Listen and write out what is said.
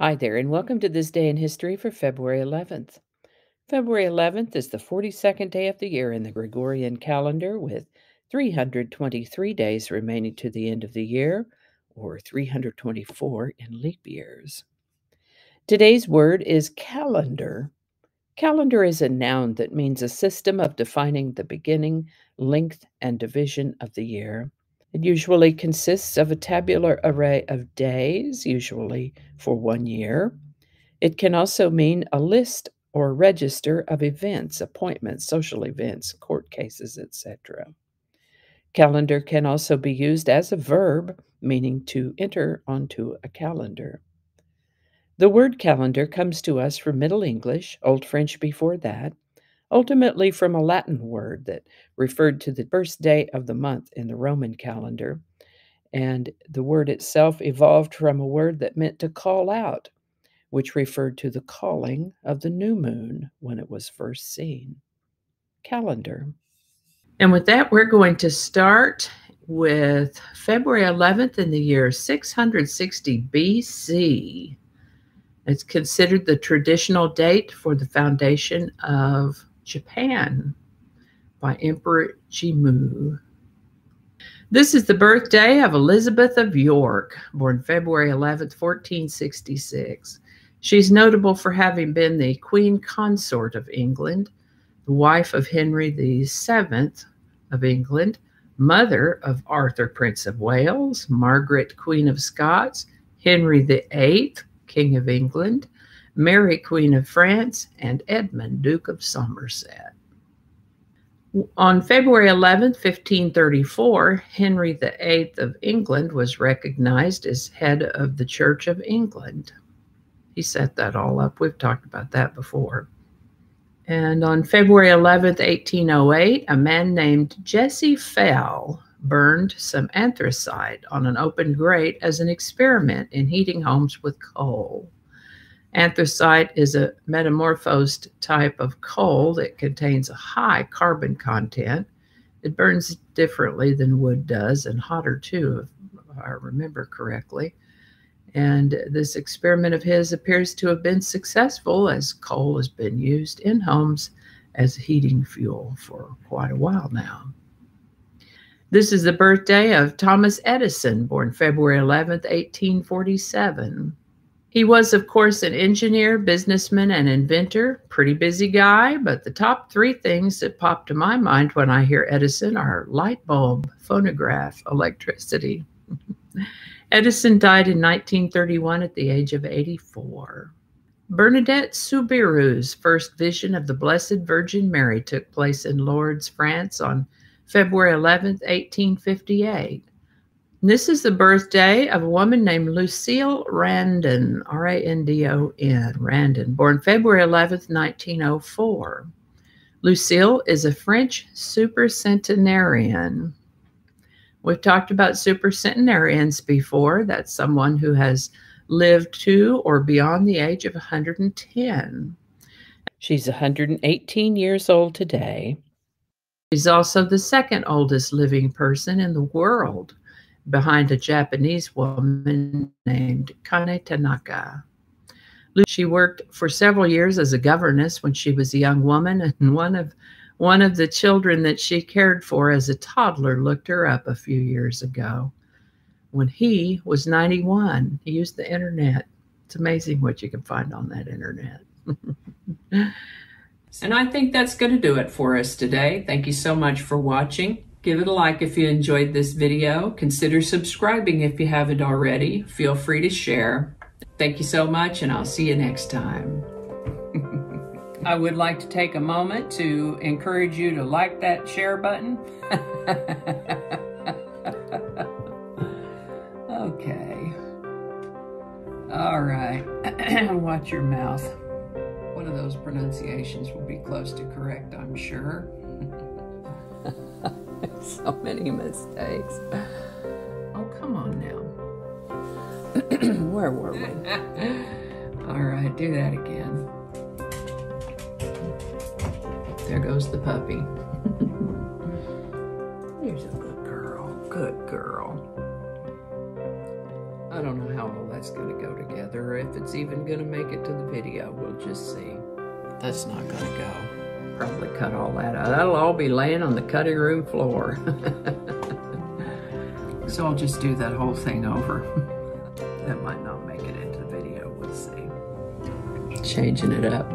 Hi there, and welcome to this day in history for February 11th. February 11th is the 42nd day of the year in the Gregorian calendar, with 323 days remaining to the end of the year, or 324 in leap years. Today's word is calendar. Calendar is a noun that means a system of defining the beginning, length, and division of the year. It usually consists of a tabular array of days, usually for one year. It can also mean a list or register of events, appointments, social events, court cases, etc. Calendar can also be used as a verb, meaning to enter onto a calendar. The word calendar comes to us from Middle English, Old French before that, ultimately from a Latin word that referred to the first day of the month in the Roman calendar. And the word itself evolved from a word that meant to call out, which referred to the calling of the new moon when it was first seen. Calendar. And with that, we're going to start with February 11th in the year 660 BC. It's considered the traditional date for the foundation of Japan by Emperor Jimmu. This is the birthday of Elizabeth of York, born February 11, 1466. She's notable for having been the Queen Consort of England, the wife of Henry VII of England, mother of Arthur, Prince of Wales, Margaret, Queen of Scots, Henry VIII, King of England, Mary, Queen of France, and Edmund, Duke of Somerset. On February 11, 1534, Henry VIII of England was recognized as head of the Church of England. He set that all up. We've talked about that before. And on February 11, 1808, a man named Jesse Fell burned some anthracite on an open grate as an experiment in heating homes with coal. Anthracite is a metamorphosed type of coal that contains a high carbon content. It burns differently than wood does and hotter too, if I remember correctly. And this experiment of his appears to have been successful as coal has been used in homes as heating fuel for quite a while now. This is the birthday of Thomas Edison, born February 11th, 1847. He was, of course, an engineer, businessman, and inventor. Pretty busy guy, but the top three things that pop to my mind when I hear Edison are light bulb, phonograph, electricity. Edison died in 1931 at the age of 84. Bernadette Soubirous' first vision of the Blessed Virgin Mary took place in Lourdes, France on February 11, 1858. This is the birthday of a woman named Lucille Randon, R A N D O N, Randon, born February 11th, 1904. Lucille is a French supercentenarian. We've talked about supercentenarians before. That's someone who has lived to or beyond the age of 110. She's 118 years old today. She's also the second oldest living person in the world behind a Japanese woman named Kane Tanaka. She worked for several years as a governess when she was a young woman, and one of one of the children that she cared for as a toddler looked her up a few years ago. When he was 91, he used the internet. It's amazing what you can find on that internet. and I think that's going to do it for us today. Thank you so much for watching. Give it a like if you enjoyed this video. Consider subscribing if you haven't already. Feel free to share. Thank you so much, and I'll see you next time. I would like to take a moment to encourage you to like that share button. okay. All right. Watch your mouth. One of those pronunciations will be close to correct, I'm sure. so many mistakes. Oh, come on now. Where were we? All right, do that again. There goes the puppy. Here's a good girl. Good girl. I don't know how all that's going to go together, or if it's even going to make it to the video. We'll just see. That's not going to go. Probably cut all that out. That'll all be laying on the cutting room floor. so I'll just do that whole thing over. that might not make it into the video. We'll see. Changing it up.